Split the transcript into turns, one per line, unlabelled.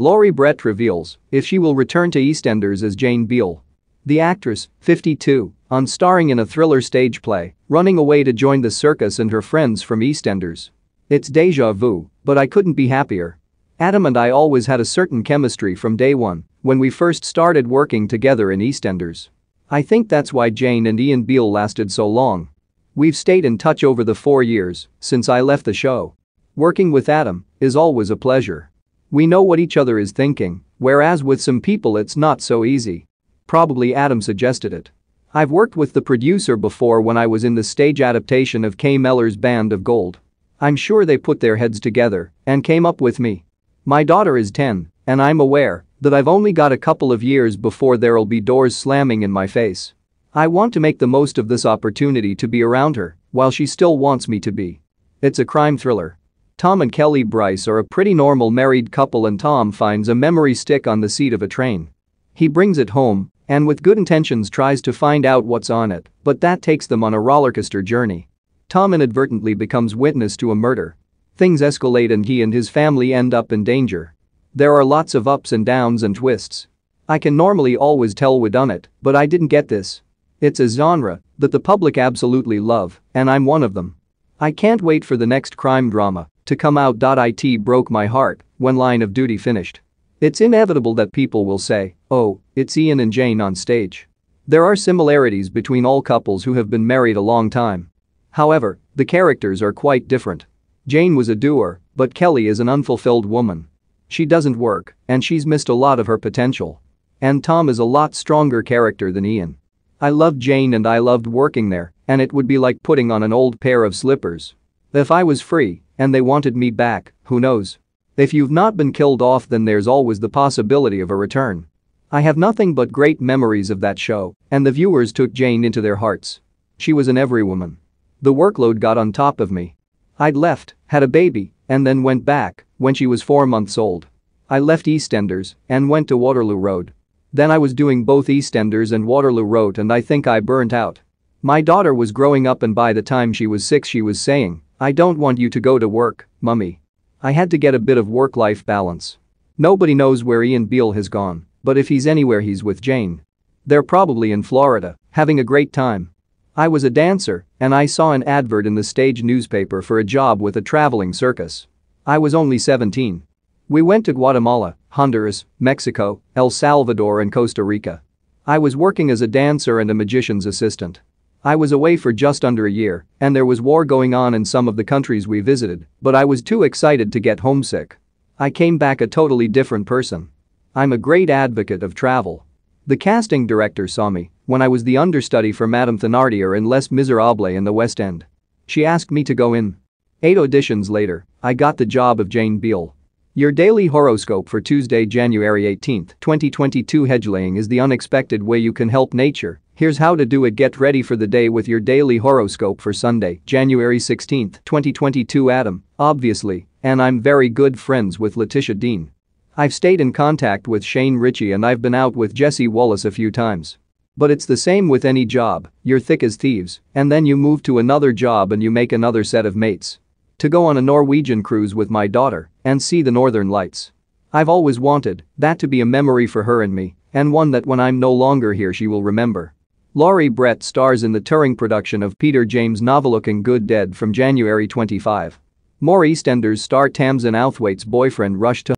Laurie Brett reveals if she will return to EastEnders as Jane Beale. The actress, 52, on starring in a thriller stage play, running away to join the circus and her friends from EastEnders. It's deja vu, but I couldn't be happier. Adam and I always had a certain chemistry from day one when we first started working together in EastEnders. I think that's why Jane and Ian Beale lasted so long. We've stayed in touch over the four years since I left the show. Working with Adam is always a pleasure. We know what each other is thinking, whereas with some people it's not so easy. Probably Adam suggested it. I've worked with the producer before when I was in the stage adaptation of Kay Mellor's Band of Gold. I'm sure they put their heads together and came up with me. My daughter is 10, and I'm aware that I've only got a couple of years before there'll be doors slamming in my face. I want to make the most of this opportunity to be around her while she still wants me to be. It's a crime thriller. Tom and Kelly Bryce are a pretty normal married couple and Tom finds a memory stick on the seat of a train. He brings it home and with good intentions tries to find out what's on it, but that takes them on a rollercoaster journey. Tom inadvertently becomes witness to a murder. Things escalate and he and his family end up in danger. There are lots of ups and downs and twists. I can normally always tell we done it, but I didn't get this. It's a genre that the public absolutely love, and I'm one of them. I can't wait for the next crime drama to come out. It broke my heart when Line of Duty finished. It's inevitable that people will say, oh, it's Ian and Jane on stage. There are similarities between all couples who have been married a long time. However, the characters are quite different. Jane was a doer, but Kelly is an unfulfilled woman. She doesn't work, and she's missed a lot of her potential. And Tom is a lot stronger character than Ian. I loved Jane and I loved working there, and it would be like putting on an old pair of slippers. If I was free and they wanted me back, who knows? If you've not been killed off then there's always the possibility of a return. I have nothing but great memories of that show, and the viewers took Jane into their hearts. She was an everywoman. The workload got on top of me. I'd left, had a baby, and then went back when she was four months old. I left EastEnders and went to Waterloo Road. Then I was doing both EastEnders and Waterloo Road and I think I burnt out. My daughter was growing up and by the time she was six she was saying, I don't want you to go to work, mummy. I had to get a bit of work-life balance. Nobody knows where Ian Beale has gone, but if he's anywhere he's with Jane. They're probably in Florida, having a great time. I was a dancer, and I saw an advert in the stage newspaper for a job with a traveling circus. I was only 17. We went to Guatemala, Honduras, Mexico, El Salvador and Costa Rica. I was working as a dancer and a magician's assistant. I was away for just under a year, and there was war going on in some of the countries we visited, but I was too excited to get homesick. I came back a totally different person. I'm a great advocate of travel. The casting director saw me when I was the understudy for Madame Thénardier in Les Miserables in the West End. She asked me to go in. Eight auditions later, I got the job of Jane Beale. Your daily horoscope for Tuesday, January 18, 2022 Hedgelaying is the unexpected way you can help nature Here's how to do it get ready for the day with your daily horoscope for Sunday, January 16, 2022 Adam, obviously, and I'm very good friends with Letitia Dean. I've stayed in contact with Shane Richie and I've been out with Jessie Wallace a few times. But it's the same with any job, you're thick as thieves, and then you move to another job and you make another set of mates. To go on a Norwegian cruise with my daughter and see the northern lights. I've always wanted that to be a memory for her and me, and one that when I'm no longer here she will remember. Laurie Brett stars in the touring production of Peter James' novel Looking Good Dead from January 25. More EastEnders star Tamzin Outhwaite's boyfriend rushed to